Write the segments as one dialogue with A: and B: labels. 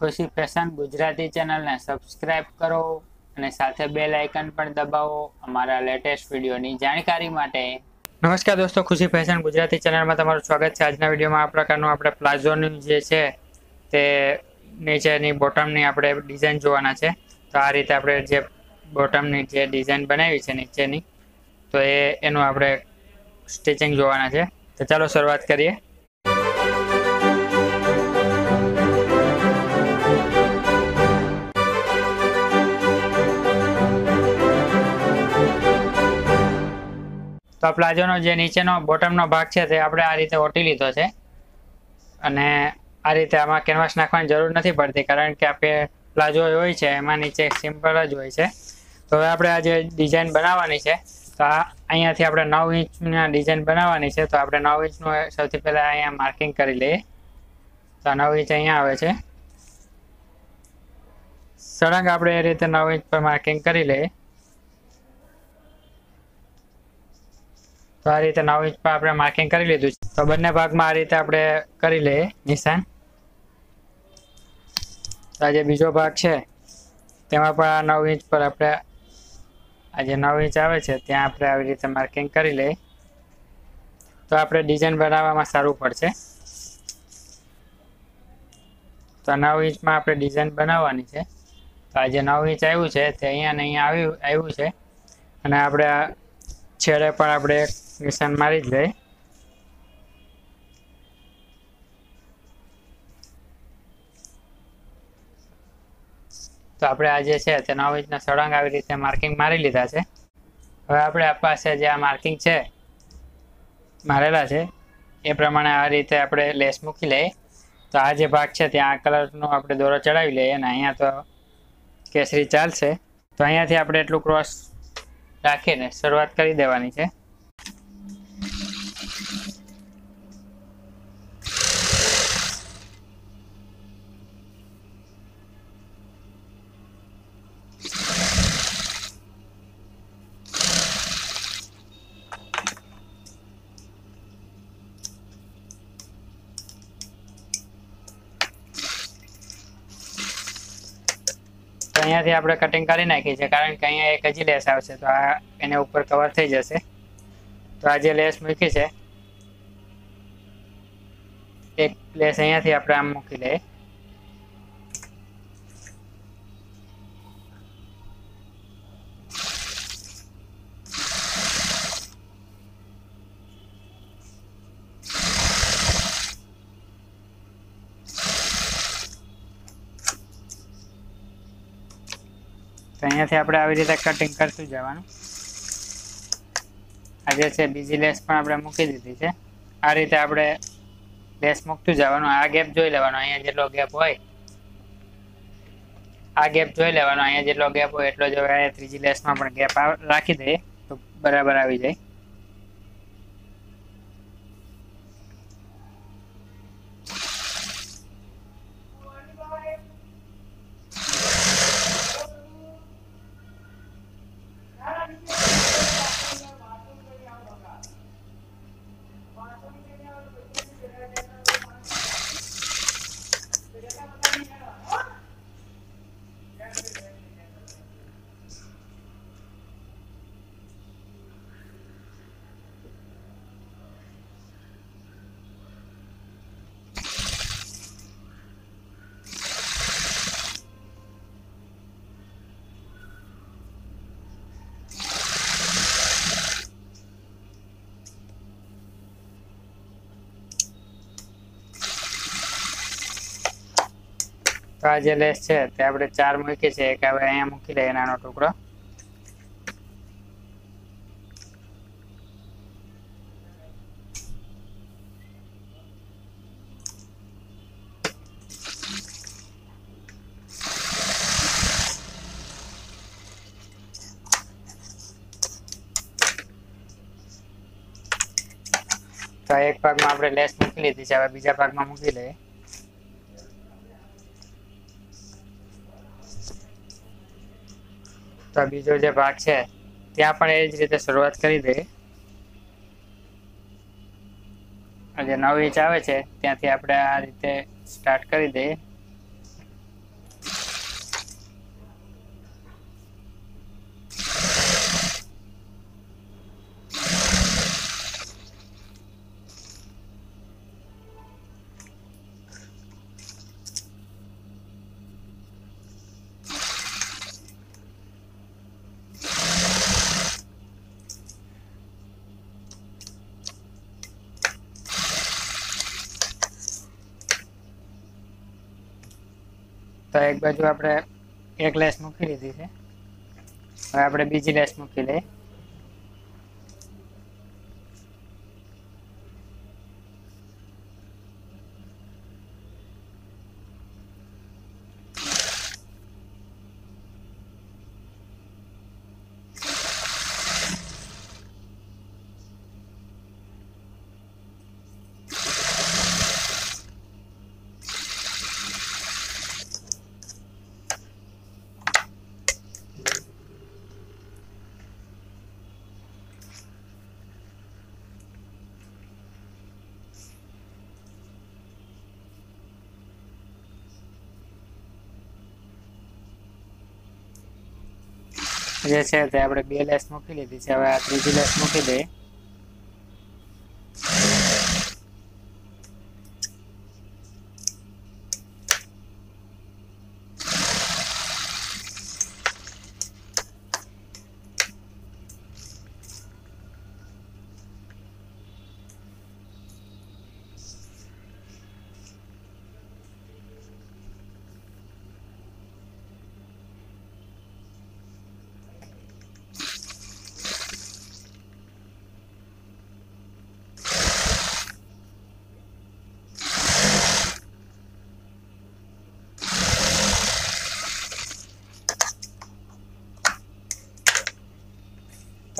A: ખુશી ફેશન ગુજરાતી ચેનલને સબસ્ક્રાઇબ કરો અને સાથે બેલ આઇકન પણ દબાવો અમારા લેટેસ્ટ વિડીયોની જાણકારી માટે. નમસ્કાર દોસ્તો, ખુશી ફેશન ગુજરાતી ચેનલમાં તમારું સ્વાગત છે. આજના વિડીયોમાં આ પ્રકારનું આપણે પ્લાઝોનું જે છે તે નીચેની બોટમની આપણે ડિઝાઇન જોવાના છે. તો આ રીતે આપણે જે બોટમની જે ડિઝાઇન બનાવી છે નીચેની, તો એ, એનું આપણે સ્ટિચિંગ જોવાના છે. તો ચાલો શરૂઆત કરીએ. તો પ્લાઝોનો જે નીચેનો, બોટમનો ભાગ છે તે આપણે આ રીતે ઓટી લીધો છે. અને આ રીતે આમાં કેનવાસ નાખવાની જરૂર નથી પડતી, કારણ કે આપણે પ્લાઝો હોય છે, એમાં નીચે સિમ્પલ જ હોય છે. તો હવે આપણે આ જે ડિઝાઇન બનાવવાની છે, તો આ અહીંયાથી આપણે નવ ઇંચના ડિઝાઇન બનાવવાની છે, તો આપણે નવ ઇંચનું સૌથી પહેલાં અહીંયા માર્કિંગ કરી લઈએ. તો નવ ઇંચ અહીંયા આવે છે. સળંગ આપણે એ રીતે નવ ઇંચ પર માર્કિંગ કરી લઈએ. તો આ રીતે નવ ઇંચ પર આપણે માર્કિંગ કરી લીધું છે. તો બંને ભાગમાં આ રીતે આપણે કરી લઈએ, નિશાન. તો આ જે બીજો ભાગ છે, તેમાં પણ આ નવ ઇંચ પર આપણે, આ જે નવ ઇંચ આવે છે, ત્યાં આપણે આવી રીતે માર્કિંગ કરી લઈએ. તો આપણે ડિઝાઇન બનાવવામાં સારું પડશે. તો નવ ઇંચમાં આપણે ડિઝાઇન બનાવવાની છે. તો આ જે નવ ઇંચ આવ્યું છે, તે અહીંયા ને અહીંયા આવ્યું આવ્યું છે. અને આપણે છેડે પણ આપણે નિશાન મારી જ લઈએ તો આપણે આ જે છે તે નવ રીતના સળંગ આવી રીતે માર્કિંગ મારી લીધા છે. હવે આપણે આ પાસે જે આ માર્કિંગ છે, મારેલા છે, એ પ્રમાણે આ રીતે આપણે લેસ મૂકી લઈએ. તો આ જે ભાગ છે ત્યાં આ કલરનો આપણે દોરો ચડાવી લઈએ અને અહીંયા તો કેસરી ચાલશે. તો અહીંયાથી આપણે એટલું ક્રોસ રાખીને શરૂઆત કરી દેવાની છે. અહીંયાથી આપણે કટિંગ કરી નાખી છે, કારણ કે અહીંયા એક હજી લેસ આવશે, તો આ એને ઉપર કવર થઈ જશે. તો આ જે લેસ મૂકી છે, એક લેસ અહીંયાથી આપણે આમ મૂકી લઈએ તો અહીંયાથી આપણે આવી રીતે કટિંગ કરતું જવાનું. આ જે છે, બીજી લેસ પણ આપણે મૂકી દીધી છે. આ રીતે આપણે લેસ મૂકતું જવાનું. આ ગેપ જોઈ લેવાનો, અહીંયા જેટલો ગેપ હોય. આ ગેપ જોઈ લેવાનો, અહીંયા જેટલો ગેપ હોય એટલો જ હવે ત્રીજી લેસમાં પણ ગેપ રાખી દઈએ તો બરાબર આવી જાય. આ જે લેસ છે તે આપણે ચાર મૂકી છે એક હવે અહીંયા મૂકી લઈએ નાનો ટુકડો. તો એક ભાગમાં આપણે લેસ મૂકી લીધી છે, હવે બીજા ભાગમાં મૂકી લઈએ તો બીજો જે ભાગ છે, ત્યાં પણ એ જ રીતે શરૂઆત કરી દઈએ જે નવ ઇંચ આવે છે, ત્યાંથી આપણે આ રીતે સ્ટાર્ટ કરી દઈએ તો એક બાજુ આપણે એક લેસ મૂકી લીધી છે. હવે આપણે બીજી લેસ મૂકી લઈએ જે છે તે આપણે બે લેસ મૂકી લીધી છે. હવે આ ત્રીજી લેસ મૂકી દઈએ.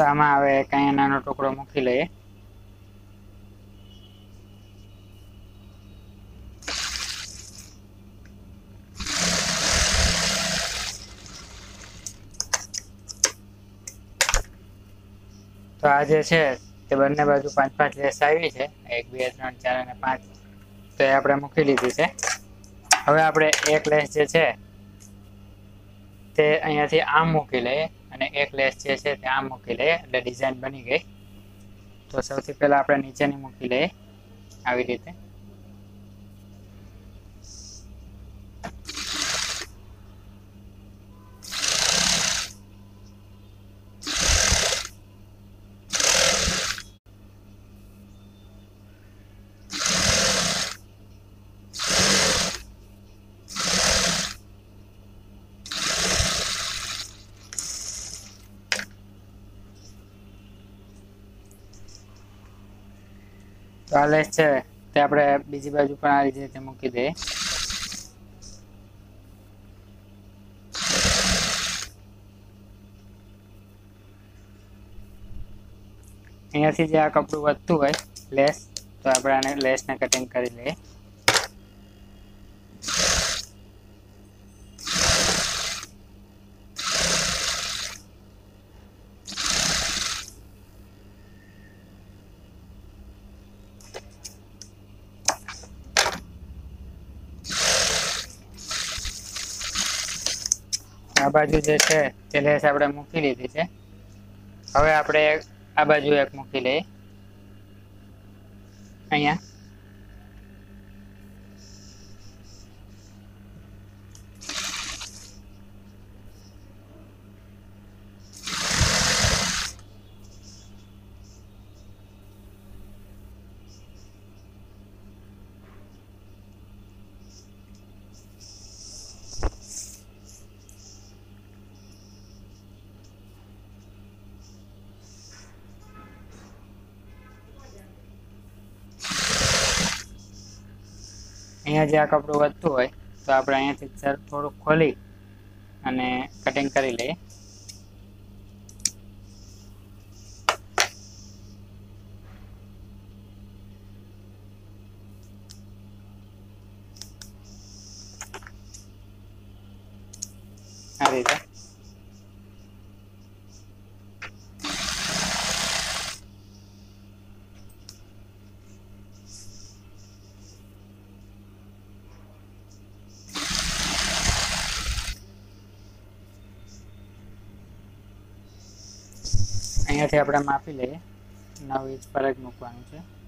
A: તો આમાં હવે કઈ નાનો ટુકડો મૂકી લઈએ. તો આ જે છે, તે બંને બાજુ પાંચ પાંચ લેસ આવી છે. એક, બે, ત્રણ, ચાર અને પાંચ. તો એ આપણે મૂકી લીધી છે. હવે આપણે એક લેસ જે છે, તે અહીંયાથી આમ મૂકી લઈએ. અને એક લેસ જે છે તે આમ મૂકી લઈએ, એટલે ડિઝાઇન બની ગઈ. તો સૌથી પહેલા આપણે નીચેની મૂકી લઈએ. આવી રીતે. તો આ લેસ છે. તે આપણે બીજી બાજુ પણ આ રીતે મૂકી દઈએ. અહીંયાથી જે આ કપડું વધતું હોય લેસ, તો આપણે આને લેસને કટિંગ કરી લઈએ. આ બાજુ જે છે, તે લેસ આપણે મૂકી લીધી છે. હવે આપણે આ બાજુ એક મૂકી લઈએ અહીંયા. અહીંયા જે આ કપડું વધતું હોય, તો આપણે અહીંયાથી સર થોડુંક ખોલી અને કટિંગ કરી લઈએ. આ રીતે. અહીંયાથી આપણે માપી લઈએ. નવ ઇંચ પર જ મૂકવાનું છે.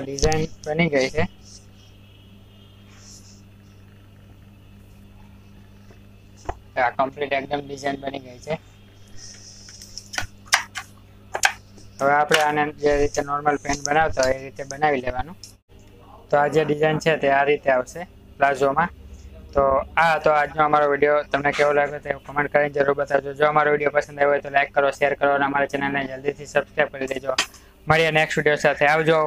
A: ડિઝાઇન બની ગઈ છે. આ કમ્પ્લીટ એકદમ ડિઝાઇન બની ગઈ છે. હવે આપણે આને જે રીતે નોર્મલ પેન્ટ બનાવતા એ રીતે બનાવી લેવાનું. તો આ જે ડિઝાઇન છે તે આ રીતે આવશે પ્લાઝોમાં. તો આ તો આજનો અમારો વીડિયો તમને કેવો લાગ્યો તે કમેન્ટ કરીને જરૂર બતાવજો. જો અમારો વીડિયો પસંદ આવ્યો હોય તો લાઈક કરો શેર કરો અને અમારા ચેનલને જલ્દીથી સબસ્ક્રાઈબ કરી દેજો. મળીએ નેક્સ્ટ વીડિયો સાથે. આવજો.